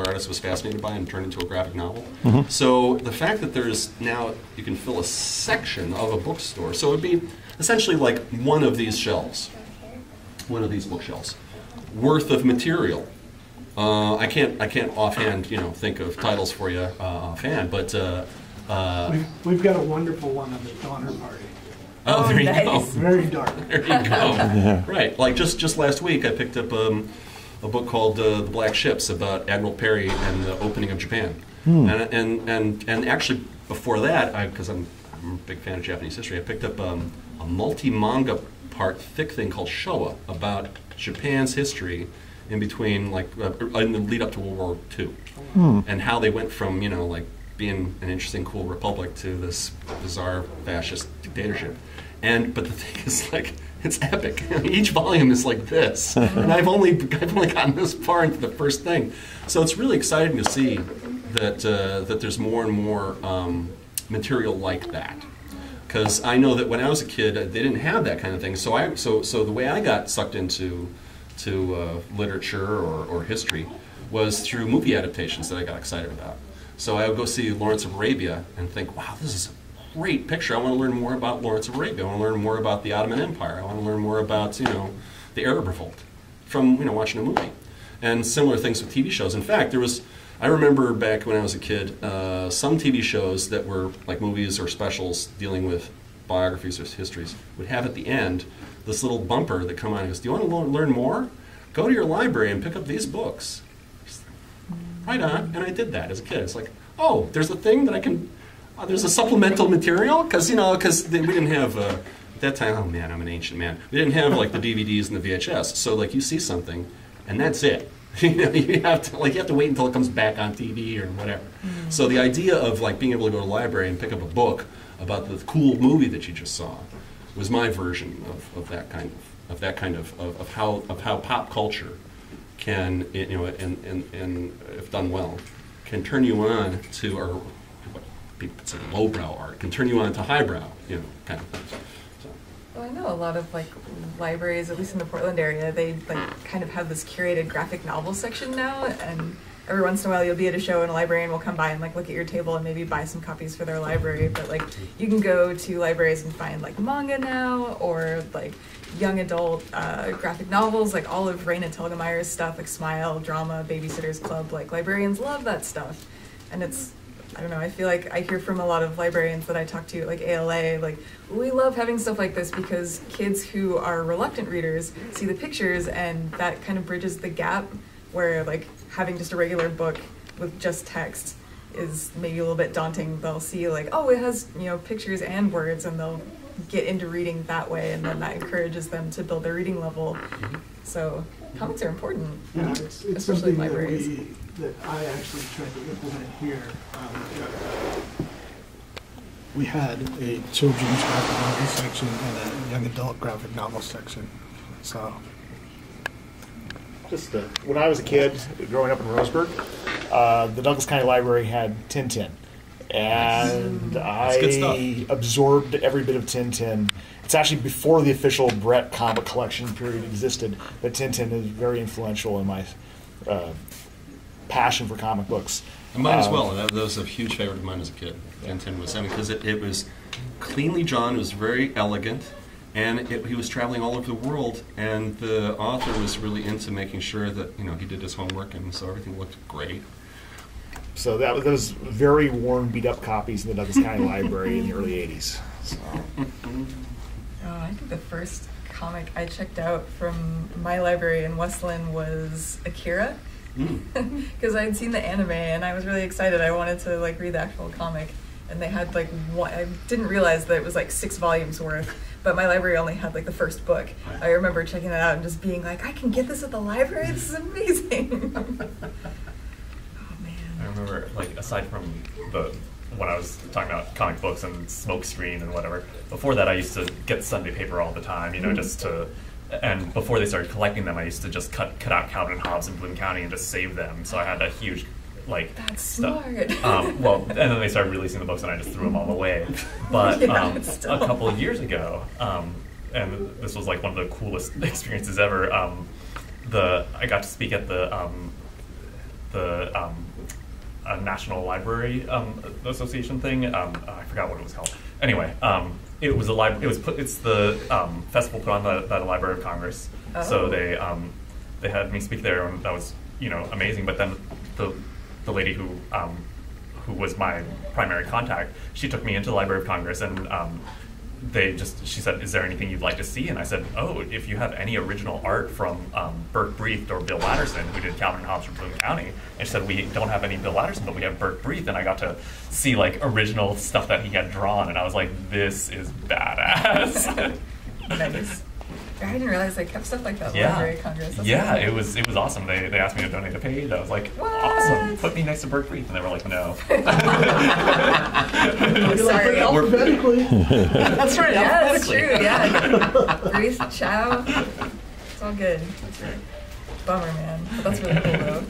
artist was fascinated by and turned into a graphic novel. Mm-hmm. So the fact that there's now you can fill a section of a bookstore, so it'd be essentially like one of these shelves, one of these bookshelves, worth of material. Uh, I can't I can't offhand you know think of titles for you uh, offhand, but uh, uh, We've, we've got a wonderful one of the Donner Party. oh, Oh, there you nice. go. Very dark. There you go. Right, like just just last week, I picked up um, a book called uh, "The Black Ships" about Admiral Perry and the opening of Japan, and, and and and actually before that, because I'm, I'm a big fan of Japanese history, I picked up um, a multi-manga part thick thing called Showa about Japan's history in between, like uh, in the lead up to World War II, and how they went from you know like being an interesting, cool republic to this bizarre fascist dictatorship. And but the thing is, like, it's epic. Each volume is like this, and I've only I've only gotten this far into the first thing, so it's really exciting to see that uh, that there's more and more um, material like that. Because I know that when I was a kid, they didn't have that kind of thing. So I so so the way I got sucked into to uh, literature or, or history was through movie adaptations that I got excited about. So I would go see Lawrence of Arabia and think, wow, this is a great picture. I want to learn more about Lawrence of Arabia. I want to learn more about the Ottoman Empire. I want to learn more about, you know, the Arab Revolt from, you know, watching a movie. And similar things with TV shows. In fact, there was, I remember back when I was a kid, uh, some TV shows that were like movies or specials dealing with biographies or histories would have at the end this little bumper that come on and goes, do you want to learn more? Go to your library and pick up these books right on. And I did that as a kid. It's like, oh, there's a thing that I can, uh, there's a supplemental material? Because, you know, because we didn't have, uh, at that time, oh man, I'm an ancient man. We didn't have like the DVDs and the VHS. So like you see something and that's it. you know, you have to like you have to wait until it comes back on TV or whatever. So the idea of like being able to go to the library and pick up a book about the cool movie that you just saw was my version of, of that kind of, of that kind of, of, of how of how pop culture can you know and, and, and if done well can turn you on to or people say lowbrow art can turn you on to highbrow you know kind of things. Well, I know a lot of like libraries, at least in the Portland area, they like kind of have this curated graphic novel section now, and every once in a while you'll be at a show and a librarian will come by and like look at your table and maybe buy some copies for their library. But like you can go to libraries and find like manga now or like young adult uh, graphic novels, like all of Raina Telgemeier's stuff, like Smile, Drama, Babysitters Club. Like librarians love that stuff, and it's I don't know. I feel like I hear from a lot of librarians that I talk to, like ALA, like we love having stuff like this because kids who are reluctant readers see the pictures, and that kind of bridges the gap where like having just a regular book with just text is maybe a little bit daunting. They'll see like, oh, it has you know pictures and words, and they'll get into reading that way, and then that encourages them to build their reading level. So comics are important. Yeah, it's, it's Especially something that libraries. we, that I actually tried to implement here. Um, We had a children's graphic novel section and a young adult graphic novel section. So, Just uh, when I was a kid, growing up in Roseburg, uh, the Douglas County Library had Tintin, and That's good stuff. I absorbed every bit of Tintin. It's actually before the official Bret comic collection period existed that Tintin is very influential in my uh, passion for comic books. and mine as Um, well. That, that was a huge favorite of mine as a kid. Tintin was I mean because it, it was cleanly drawn. It was very elegant. And it, he was traveling all over the world, and the author was really into making sure that you know he did his homework, and so everything looked great. So that was those very worn, beat up copies in the Douglas County Library in the early '80s. So. Oh, I think the first comic I checked out from my library in Westland was Akira, Mm. because I had seen the anime and I was really excited. I wanted to like read the actual comic, and they had like one. I didn't realize that it was like six volumes worth, but my library only had like the first book. I remember checking it out and just being like, I can get this at the library. This is amazing. I remember, like, aside from the when I was talking about comic books and smokescreen and whatever, before that I used to get Sunday paper all the time, you know, just to. And before they started collecting them, I used to just cut cut out Calvin and Hobbes in Bloom County and just save them. So I had a huge, like, That's stuff. smart. Um, well, and then they started releasing the books, and I just threw them all away. But Yeah, um, a couple of years ago, um, and this was like one of the coolest experiences ever. Um, the I got to speak at the um, the um, a National Library um, Association thing. Um, I forgot what it was called. Anyway, um, it was a lib- It was put. It's the um, festival put on by, by the Library of Congress. So Oh. they um, they had me speak there, and that was you know amazing. But then the the lady who um, who was my primary contact, she took me into the Library of Congress and. They just she said is there anything you'd like to see and i said oh if you have any original art from um, Berke Breathed or bill watterson who did calvin and hobbes from Bloom County and she said we don't have any bill watterson but we have Berke Breathed and i got to see like original stuff that he had drawn and i was like this is badass Nice. I didn't realize they kept stuff like that. yeah Library of Congress. That's yeah amazing. it was it was awesome they, they asked me to donate a page i was like What? awesome put me next to Berke Breathed and they were like no Sorry. Alphabetically. That's right. Yeah, that's true. Yeah. Grease, Chao. It's all good. Bummer, man. But that's really cool, though.